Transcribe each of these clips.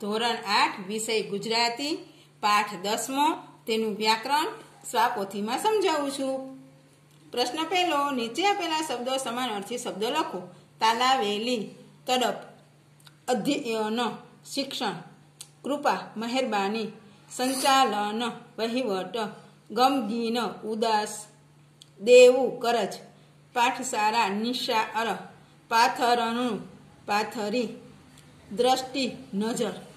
ધોરણ આઠ, વિષય ગુજરાતી, પાઠ દસમો, તેનું વ્યાકરણ સ્વાપોથીમાં સમજાવું છું. પ્રશ્ન પહેલો, નીચે આપેલા શબ્દો સમાન અર્થી શબ્દો લખો. તાલાવેલી તડપ, અધ્યયન, શિક્ષણ, કૃપા, મહેરબાની, સંચાલન, વહીવટ, ગમગીન, ઉદાસ, દેવું, કરજ, પાઠશાળા, નિશાળ, પાથરણું, પાથરી, દ્રષ્ટિ, નજર.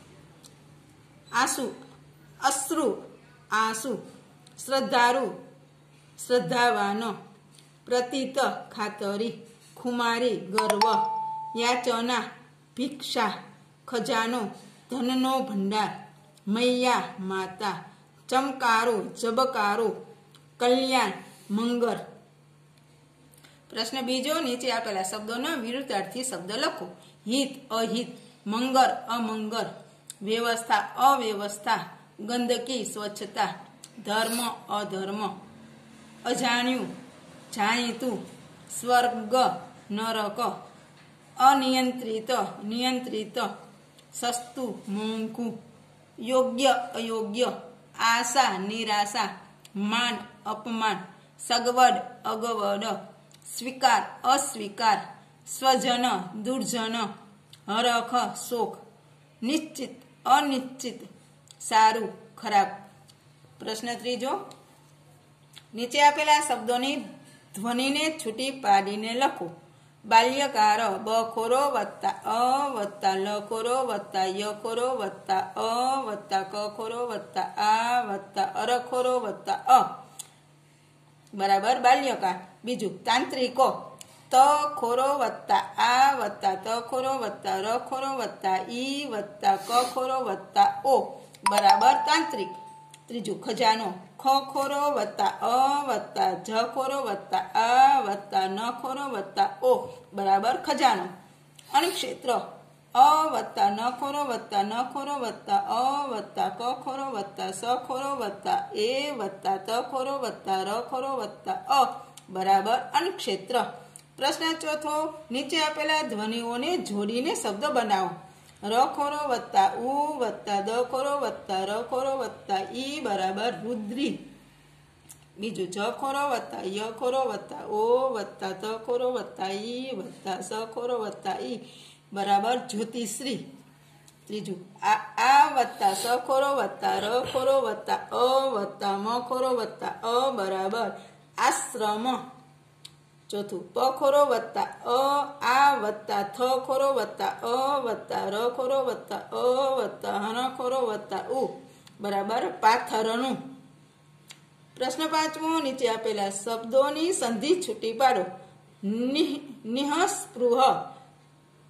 આંસુ, અશ્રુ, આંસુ, શ્રદ્ધાળુ, શ્રદ્ધાવાનો, પ્રતીત ખાતરી, ખુમારી, ગર્વ, યાચના, ભિક્ષા, ખજાનો, ધનનો ભંડાર, મૈયા, માતા, ચમકારો, જબકારો, કલ્યાણ, મંગર. પ્રશ્ન બીજો, નીચે આપેલા શબ્દોના વિરુદ્ધાર્થી શબ્દ લખો. હિત, અહિત, મંગર, અમંગર. વ્યવસ્થા, અવ્યવસ્થા, ગંદકી, સ્વચ્છતા, ધર્મ, અધર્મ, અજાણ્યું, જાણીતું, સ્વર્ગ, નરક, અનિયંત્રિત, નિયંત્રિત, સસ્તું, મોંઘું, યોગ્ય, અયોગ્ય, આશા, નિરાશા, માન, અપમાન, સગવડ, અગવડ, સ્વીકાર, અસ્વીકાર, સ્વજન, દુર્જન, હરખ, શોક, નિશ્ચિત અનિશ્ચિત, સારું, ખરાબ. પ્રશ્ન ત્રીજો, નીચે આપેલા શબ્દોની ધ્વનિને છૂટી પાડીને લખો. બાલ્યકાર બખોરો વત્તા, અ, વત્તા લખોરો વત્તા યખોરો વત્તા, અ, વત્તા કખોરો વત્તા, આ, વત્તા અરખોરો વત્તા, અ. બરાબર? બાલ્યકાર બીજું, તાંત્રિકો. ત ખોરો વત્તા આ વત્તા ત ખોરો વત્તા ર ખોરો વત્તા ઈ વત્તા ક ખોરો વત્તા ઓ બરાબર તાંત્રિક ત્રીજું, ખજાનો, ખ ખોરો વત્તા, અ વત્તા, જ ખોરો વત્તા, આ વત્તા, ન ખોરો વત્તા, ઓ, બરાબર ખજાનો। અણુક્ષેત્ર અ વત્તા, ન ખોરો વત્તા, ન ખોરો વત્તા, અ વત્તા, ક ખોરો વત્તા, સ ખોરો વત્તા, એ વત્તા, ત ખોરો વત્તા, ર ખોરો વત્તા, અ, બરાબર અણક્ષેત્ર પ્રશ્ન ચોથો નીચે આપેલા ધ્વનિઓને જોડીને શબ્દ બનાવો ર ખોરો વત્તા ઉ વત્તા દ ખોરો વત્તા ર ખોરો વત્તા ઈ બરાબર રુદ્રી બીજું ખોરો વત્તા ય ખોરો વત્તા ઓ વત્તા ત ખોરો વત્તા ઈ વત્તા સ ખોરો વત્તા ઈ બરાબર જ્યોતિશ્રી ત્રીજું આ આ વત્તા સ ખોરો વત્તા ર ખોરો વત્તા અ વત્તા મ ખોરો વત્તા અ બરાબર આશ્રમ ચોથું, પ ખોરો વત્તા અ, આ વત્તા થ ખોરો વત્તા અ વત્તા ર ખોરો વત્તા અ વત્તા હન ખોરો વત્તા ઉ. બરાબર? પાથરનું પ્રશ્ન પાંચમો, નીચે આપેલા શબ્દોની સંધિ છૂટી પાડો. નિહસ્પૃહ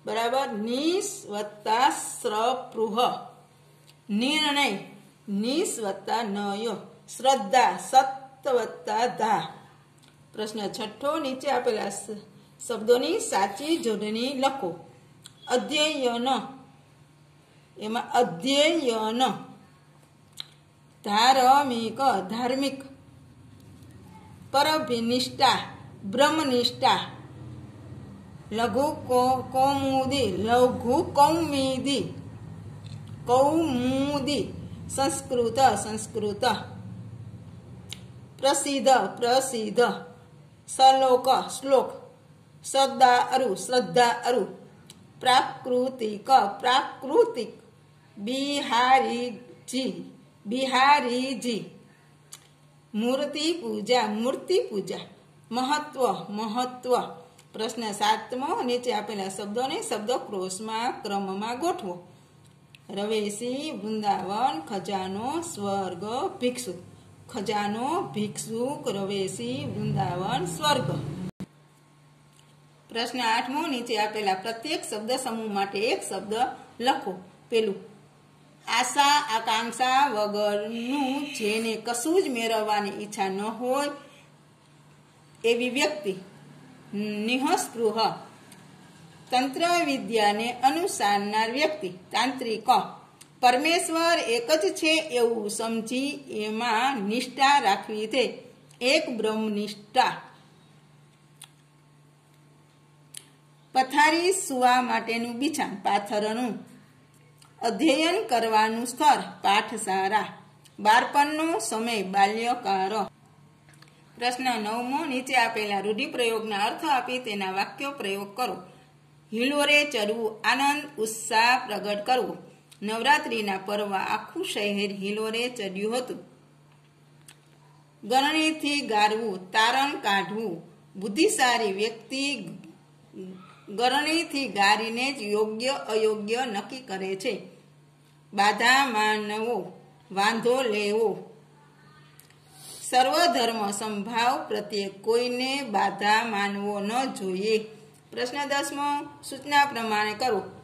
બરાબર? નિસ વત્તા સ્રપૃહ. નિર્ણય. નિસ વત્તા નયો. શ્રદ્ધા સત વત્તા ધા. પ્રશ્ન છઠ્ઠો, નીચે આપેલા શબ્દોની સાચી જોડણી લખો. અધ્યયન. એમાં અધ્યયન. ધાર્મિક ધાર્મિક. પરભિનિષ્ઠા, બ્રહ્મનિષ્ઠા. લઘુ કૌમુદી, લઘુ કૌમિદી. કૌમુદી. સંસ્કૃત સંસ્કૃત. પ્રસિદ્ધ પ્રસિદ્ધ. શ્લોક શ્રદ્ધા અરુ શ્રદ્ધા અરુ પ્રાકૃતિક પ્રાકૃતિક બિહારીજી બિહારીજી મૂર્તિ પૂજા મૂર્તિ પૂજા મહત્વ મહત્વ પ્રશ્ન સાતમો નીચે આપેલા શબ્દોને શબ્દ ક્રોશમાં ક્રમમાં ગોઠવો. રવેશી, વૃંદાવન, ખજાનો, સ્વર્ગ, ભિક્ષુ. ખજાનો, ભિક્ષુક, રવેશી, વૃંદાવન, સ્વર્ગ. પ્રશ્ન આઠમો, નીચે આપેલા પ્રત્યેક શબ્દ સમૂહ માટે એક શબ્દ લખો. પેલું, આશા, આકાંક્ષા વગરનું જેને કશું જ મેળવવાની ઈચ્છા ન હોય એવી વ્યક્તિ. નિહસ્પૃહ તંત્ર વિદ્યાને અનુસારનાર વ્યક્તિ. તાંત્રિક. પરમેશ્વર એક જ છે એવું સમજી એમાં નિષ્ઠા રાખવી છે. એક બ્રહ્મનિષ્ઠા પથારી સુવા માટેનું બિછાણ પાથરનું અધ્યયન કરવાનું સ્તર પાઠશાળા. બાળપણનો સમય, બાલ્યકાળ. પ્રશ્ન નવમો, નીચે આપેલા રૂઢિપ્રયોગના અર્થ આપી તેના વાક્યો પ્રયોગ કરો. હિલોરે ચડવું આનંદ, ઉત્સાહ પ્રગટ કરવો. નવરાત્રિના પર્વ આખું શહેર હિલોરે ચડ્યું હતું. ગરણીથી ગારવું, તારણ કાઢવું, બુદ્ધિશાળી વ્યક્તિ ગરણીથી ગારીને જ યોગ્ય અયોગ્ય નક્કી કરે છે. બાધા માનવો, વાંધો લેવો. સર્વધર્મ સંભાવ પ્રત્યે કોઈને બાધા માનવો ન જોઈએ. પ્રશ્ન દસમો, સૂચના પ્રમાણે કરો.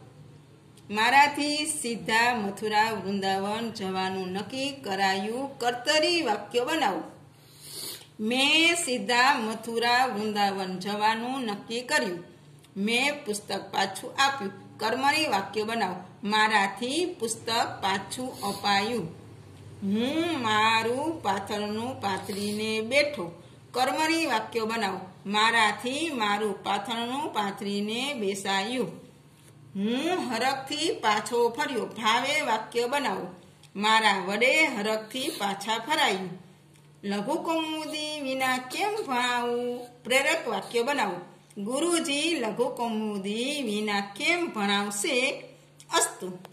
મારાથી સીધા મથુરા વૃંદાવન જવાનું નક્કી કરાયું. કર્તરી વાક્ય બનાવો. મેં સીધા મથુરા વૃંદાવન જવાનું નક્કી કર્યું. મેં પુસ્તક પાછું આપ્યું. કર્મણી વાક્ય બનાવો. મારાથી પુસ્તક પાછું અપાયું. હું મારું પાથરનું પાથરીને બેઠો. કર્મની વાક્ય બનાવો. મારાથી મારું પાથરનું પાથરીને બેસાયું. હું હરખથી પાછો ફર્યો. ભાવે વાક્ય બનાવો. મારા વડે હરખથી પાછા ફરાયું. લઘુ કૌમુદી વિના કેમ ભણાવું પ્રેરક વાક્ય બનાવો. ગુરુજી લઘુ કૌમુદી વિના કેમ ભણાવશે? અસ્તુ.